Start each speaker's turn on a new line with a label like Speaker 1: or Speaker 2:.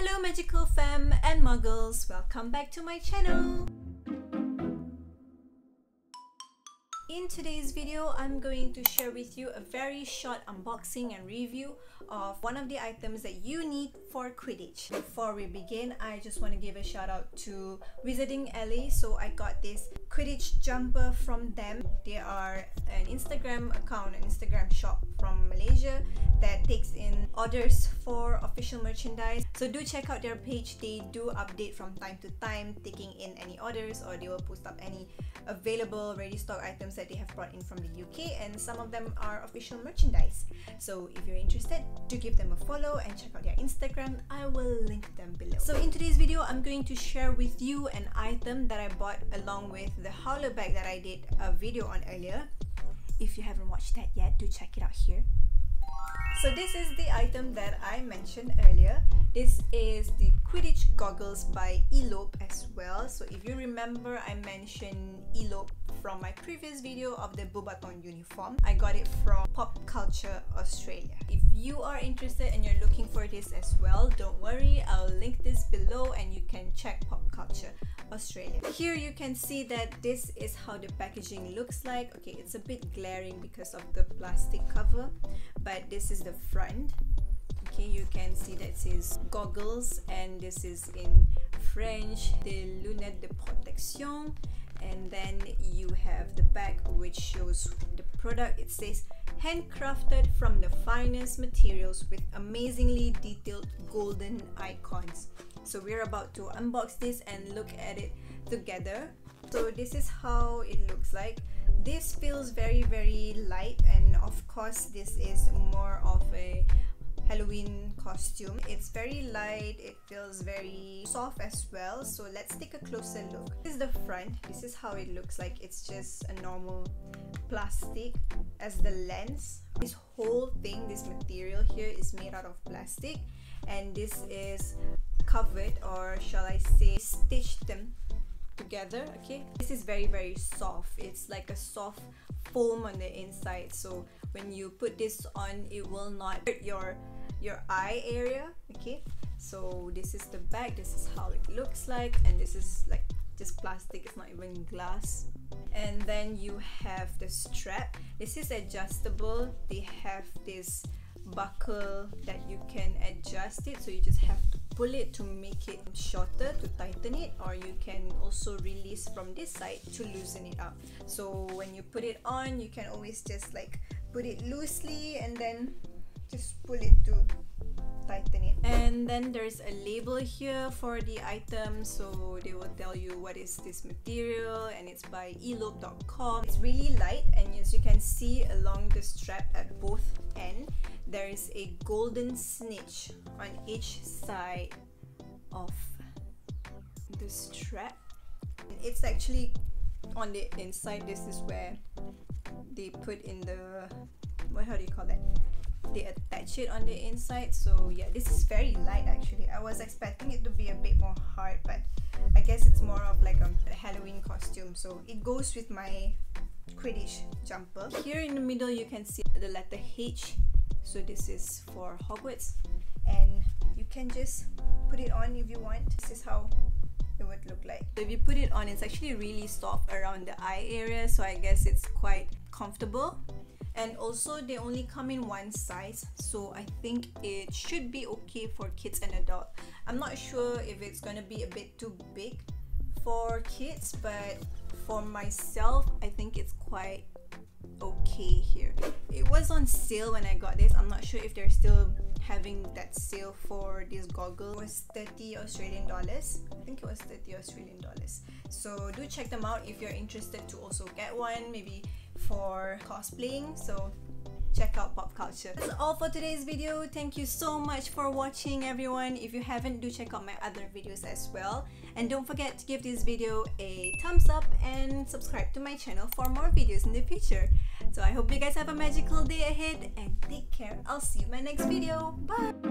Speaker 1: Hello magical fam and muggles, welcome back to my channel! In today's video, I'm going to share with you a very short unboxing and review of one of the items that you need for Quidditch. Before we begin, I just want to give a shout out to Wizarding Alley. So I got this Quidditch jumper from them. They are an Instagram account, an Instagram shop from Malaysia that orders for official merchandise. So do check out their page. They do update from time to time, taking in any orders or they will post up any available ready stock items that they have brought in from the UK and some of them are official merchandise. So if you're interested, do give them a follow and check out their Instagram. I will link them below. So in today's video, I'm going to share with you an item that I bought along with the holo bag that I did a video on earlier. If you haven't watched that yet, do check it out here. So this is the item that I mentioned earlier. This is the Quidditch goggles by Elope as well. So if you remember, I mentioned Elope from my previous video of the Beauxbatons uniform. I got it from Popcultcha Australia. If you are interested and you're looking for this as well, don't worry, I'll link this below and you can check Pop Culture Australia. Here you can see that this is how the packaging looks like. Okay, it's a bit glaring because of the plastic cover, but this is the front. Okay, you can see that it says goggles and this is in French, the lunettes de protection and then you have the back which shows the product. It says handcrafted from the finest materials with amazingly detailed golden icons. So we're about to unbox this and look at it together. So this is how it looks like. This feels very very light and of course this is more of a Halloween costume. It's very light, it feels very soft as well. So let's take a closer look. This is the front. This is how it looks like. It's just a normal plastic as the lens. This whole thing, this material here is made out of plastic and this is covered or shall I say stitched them together okay this is very very soft it's like a soft foam on the inside so when you put this on it will not hurt your your eye area okay? So this is the back this is how it looks like and this is like just plastic it's not even glass. And then you have the strap. This is adjustable. They have this buckle that you can adjust it so you just have to pull it to make it shorter to tighten it or you can also release from this side to loosen it up. So when you put it on you can always just like put it loosely and then just pull it to tighten it. And then there's a label here for the item. So they will tell you what is this material and it's by elope.com it's really light and as you can see along the strap at both ends there is a golden snitch on each side of the strap. It's actually on the inside. This is where they put in the what how do you call that they attach it on the inside. So yeah this is very light actually. I was expecting it to be a bit more hard but I guess it's more of like a, Halloween costume. So it goes with my Quidditch jumper. Here in the middle you can see the letter H. So this is for Hogwarts. And you can just put it on if you want. This is how it would look like. So if you put it on it's actually really soft around the eye area. So I guess it's quite comfortable and also they only come in one size so I think it should be okay for kids and adult. I'm not sure if it's gonna be a bit too big for kids but for myself I think it's quite okay here. It was on sale when I got this. I'm not sure if they're still having that sale for this goggle. It was 30 Australian dollars. I think it was 30 Australian dollars. So do check them out if you're interested to also get one. Maybe for cosplaying so check out Popcultcha. That's all for today's video. Thank you so much for watching everyone. If you haven't do check out my other videos as well. And don't forget to give this video a thumbs up and subscribe to my channel for more videos in the future. So i hope you guys have a magical day ahead and take care. I'll see you in my next video. Bye